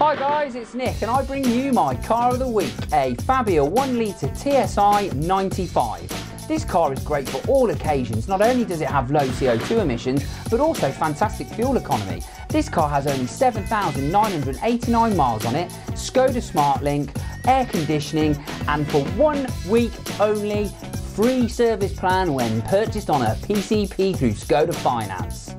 Hi guys, it's Nick and I bring you my car of the week, a Fabia 1 litre TSI 95. This car is great for all occasions. Not only does it have low CO2 emissions, but also fantastic fuel economy. This car has only 7,989 miles on it, Skoda SmartLink, air conditioning, and for one week only, free service plan when purchased on a PCP through Skoda Finance.